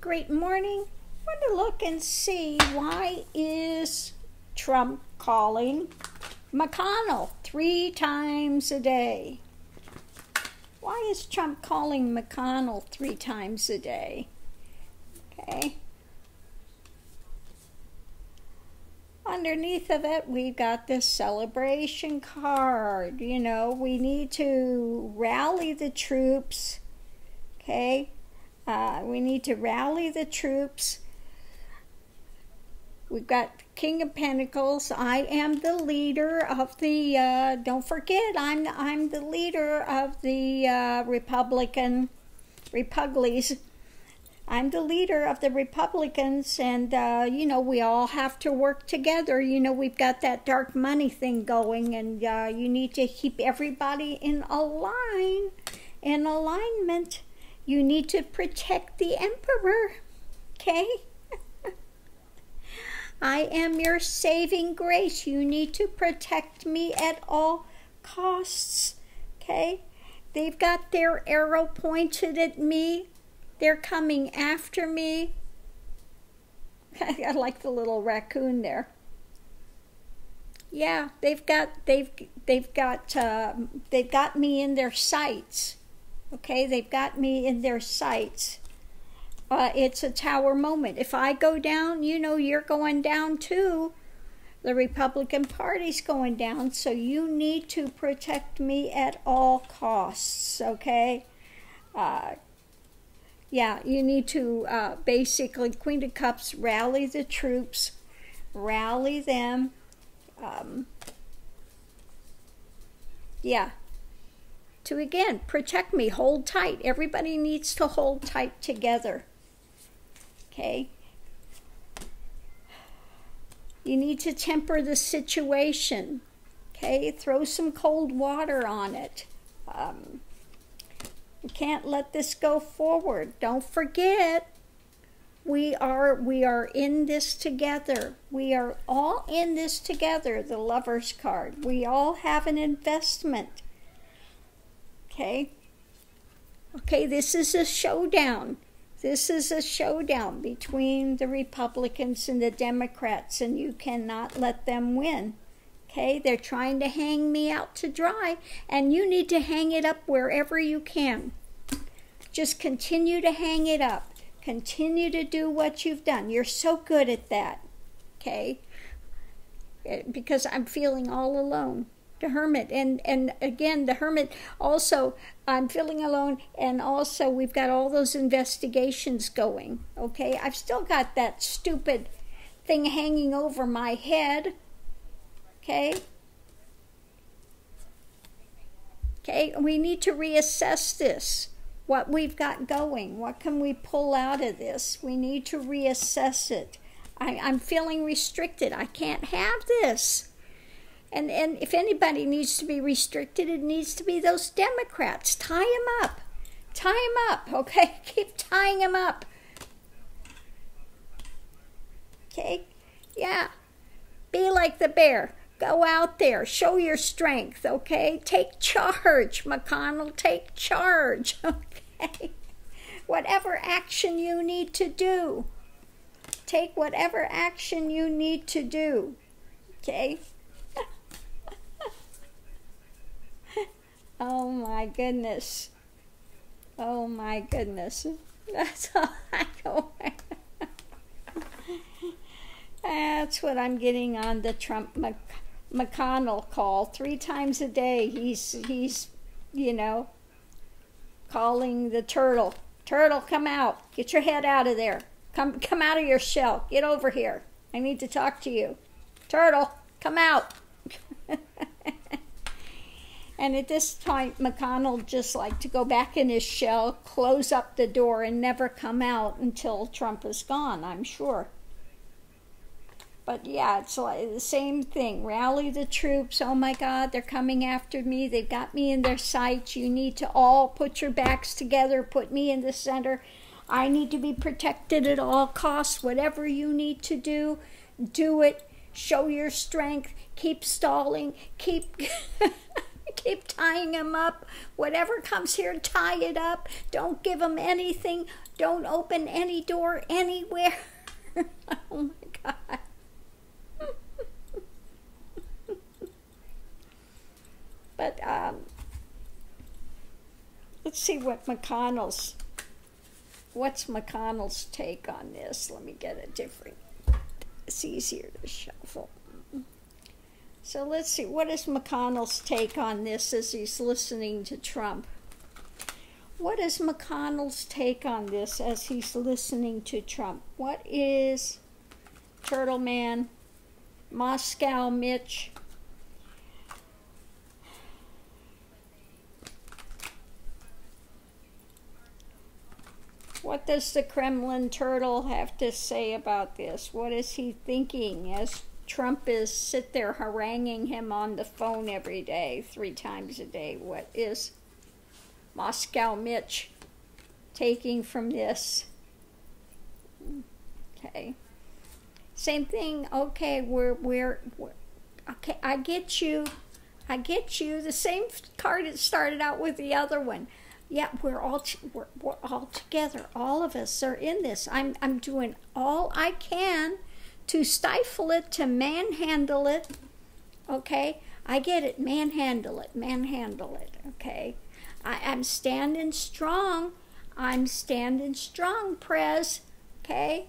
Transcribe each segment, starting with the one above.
Great morning. I want to look and see why is Trump calling McConnell three times a day? Why is Trump calling McConnell three times a day? Okay. Underneath of it, we've got this celebration card. You know, we need to rally the troops. Okay. Uh, we need to rally the troops. We've got King of Pentacles. I am the leader of the. Uh, don't forget, I'm I'm the leader of the uh, Republican Republicans. I'm the leader of the Republicans, and uh, you know we all have to work together. You know we've got that dark money thing going, and uh, you need to keep everybody in a line, in alignment. You need to protect the emperor. Okay? I am your saving grace. You need to protect me at all costs. Okay? They've got their arrow pointed at me. They're coming after me. I like the little raccoon there. Yeah, they've got they've they've got uh, they've got me in their sights. Okay, they've got me in their sights. Uh, it's a tower moment. If I go down, you know you're going down too. The Republican Party's going down, so you need to protect me at all costs, okay? Uh, yeah, you need to uh, basically, Queen of Cups, rally the troops, rally them. Um, yeah, to again protect me, hold tight. Everybody needs to hold tight together. Okay? You need to temper the situation. Okay? Throw some cold water on it. Um, we can't let this go forward. Don't forget, we are we are in this together. We are all in this together. The Lovers card. We all have an investment. Okay? Okay, this is a showdown. This is a showdown between the Republicans and the Democrats, and you cannot let them win. Okay, they're trying to hang me out to dry, and you need to hang it up wherever you can. Just continue to hang it up. Continue to do what you've done. You're so good at that. Okay? Eh, because I'm feeling all alone the hermit. And and again the hermit also i'm feeling alone and also we've got all those investigations going okay? I've still got that stupid thing hanging over my head okay? Okay we need to reassess this what we've got going. What can we pull out of this? We need to reassess it. I, i'm feeling restricted. I can't have this and, and if anybody needs to be restricted, it needs to be those Democrats. Tie them up. Tie them up, okay? Keep tying them up. Okay? Yeah. Be like the bear. Go out there. Show your strength, okay? Take charge, McConnell. Take charge, okay? Whatever action you need to do. Take whatever action you need to do, okay? Oh my goodness. Oh my goodness. That's all I know. That's what I'm getting on the Trump Mc, McConnell call. Three times a day he's he's you know calling the turtle. Turtle, come out. Get your head out of there. Come come out of your shell. Get over here. I need to talk to you. Turtle, come out. And at this point, McConnell just like to go back in his shell, close up the door, and never come out until Trump is gone, I'm sure. But yeah, it's like the same thing. Rally the troops. Oh my God, they're coming after me. They've got me in their sights. You need to all put your backs together, put me in the center. I need to be protected at all costs. Whatever you need to do, do it. Show your strength. Keep stalling. Keep. keep tying him up. Whatever comes here, tie it up. Don't give him anything. Don't open any door anywhere. oh my God. but um, let's see what McConnell's what's McConnell's take on this. Let me get a different. It's easier to shuffle. So let's see, what is McConnell's take on this as he's listening to Trump? What is McConnell's take on this as he's listening to Trump? What is Turtle Man, Moscow Mitch? What does the Kremlin turtle have to say about this? What is he thinking as Trump is sit there haranguing him on the phone every day, three times a day. What is Moscow Mitch taking from this? Okay. Same thing. Okay, we're, we're, we're okay. I get you. I get you. The same card that started out with the other one. Yeah, we're all we're, we're all together. All of us are in this. I'm I'm doing all I can to stifle it, to manhandle it. Okay? I get it. Manhandle it. Manhandle it. Okay? I, I'm standing strong. I'm standing strong, Prez. Okay?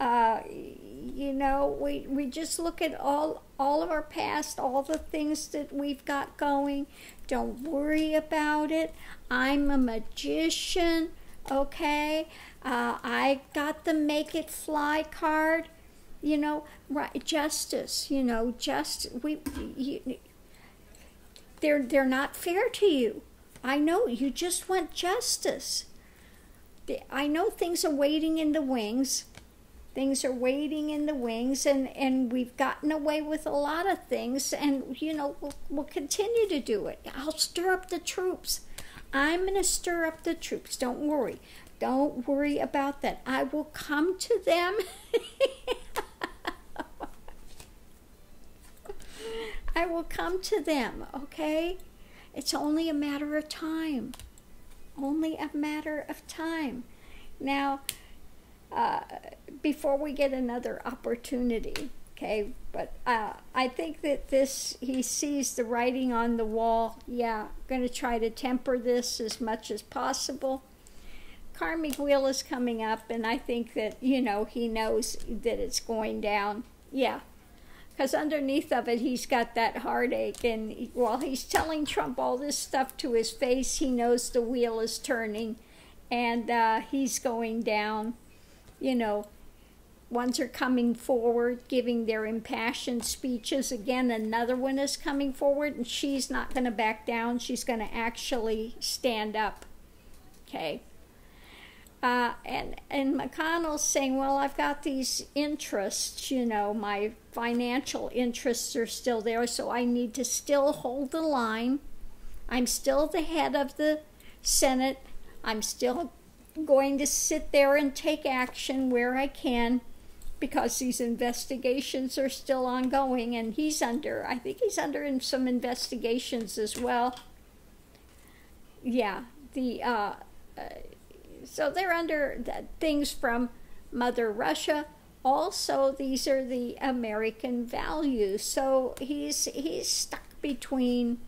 Uh, you know, we, we just look at all all of our past, all the things that we've got going. Don't worry about it. I'm a magician, okay? Uh, I got the make it fly card you know right justice you know just we you, they're they're not fair to you. I know you just want justice. I know things are waiting in the wings. Things are waiting in the wings and and we've gotten away with a lot of things and you know we'll, we'll continue to do it. I'll stir up the troops. I'm going to stir up the troops don't worry. Don't worry about that. I will come to them I will come to them, okay? It's only a matter of time. Only a matter of time. Now, uh, before we get another opportunity, okay? But uh, I think that this, he sees the writing on the wall. Yeah, going to try to temper this as much as possible. Karmic wheel is coming up, and I think that, you know, he knows that it's going down. Yeah, because underneath of it he's got that heartache and while he's telling trump all this stuff to his face he knows the wheel is turning and uh, he's going down you know. Ones are coming forward giving their impassioned speeches. Again another one is coming forward and she's not going to back down. She's going to actually stand up. Okay uh, and and McConnell's saying, well, I've got these interests, you know, my financial interests are still there, so I need to still hold the line. I'm still the head of the Senate. I'm still going to sit there and take action where I can because these investigations are still ongoing and he's under I think he's under in some investigations as well. Yeah, the uh, uh so they're under things from Mother Russia. Also, these are the American values. So he's he's stuck between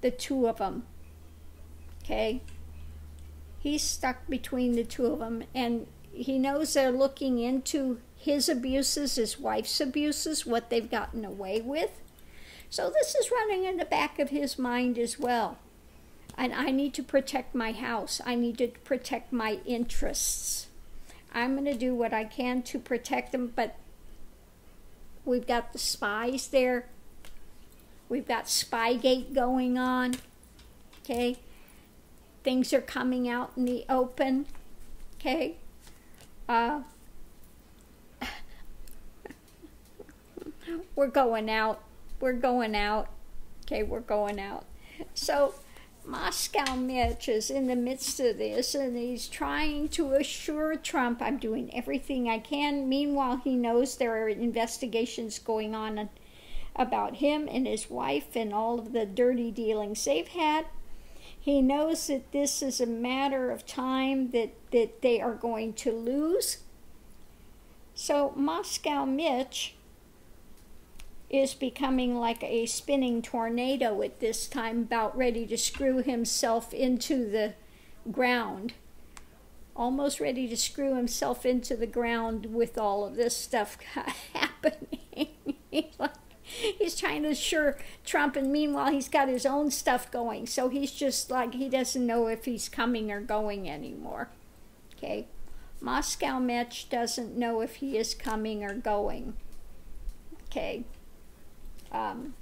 the two of them. Okay? He's stuck between the two of them and he knows they're looking into his abuses, his wife's abuses, what they've gotten away with. So this is running in the back of his mind as well and I need to protect my house. I need to protect my interests. I'm going to do what I can to protect them, but we've got the spies there. We've got Spygate going on. Okay? Things are coming out in the open. Okay? Uh, we're going out. We're going out. Okay, we're going out. So, Moscow Mitch is in the midst of this and he's trying to assure Trump I'm doing everything I can. Meanwhile, he knows there are investigations going on about him and his wife and all of the dirty dealings they've had. He knows that this is a matter of time that, that they are going to lose. So Moscow Mitch is becoming like a spinning tornado at this time, about ready to screw himself into the ground. Almost ready to screw himself into the ground with all of this stuff happening. he's trying to assure Trump, and meanwhile, he's got his own stuff going. So he's just like, he doesn't know if he's coming or going anymore. Okay? Moscow Mitch doesn't know if he is coming or going. Okay? Um,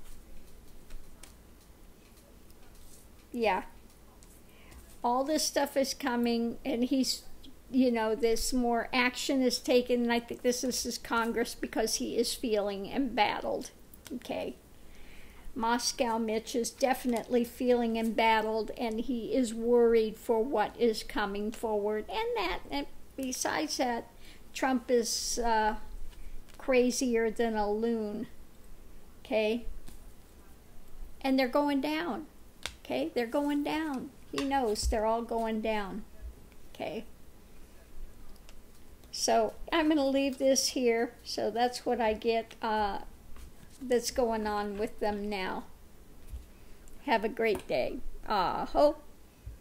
yeah. All this stuff is coming, and he's, you know, this more action is taken, and I think this is Congress because he is feeling embattled. Okay. Moscow Mitch is definitely feeling embattled and he is worried for what is coming forward. And that, and besides that, Trump is uh, crazier than a loon. Okay? And they're going down. Okay? They're going down. He knows they're all going down. Okay? So I'm going to leave this here. So that's what I get uh, that's going on with them now. Have a great day. Ah, hope.